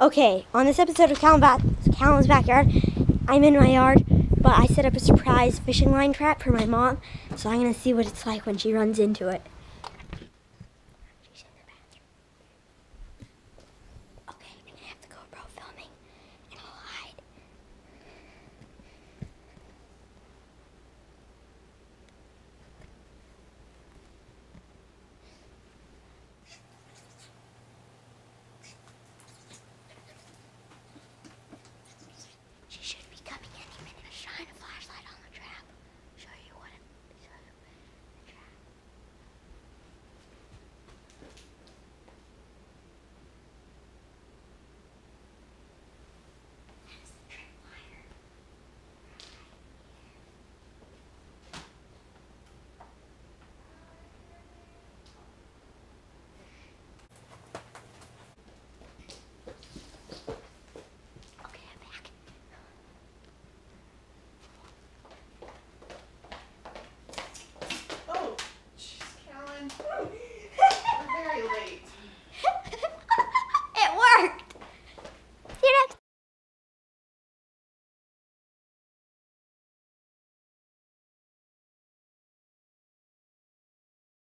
Okay, on this episode of Calin ba- Calin's Backyard, I'm in my yard, but I set up a surprise fishing line trap for my mom, so I'm gonna see what it's like when she runs into it.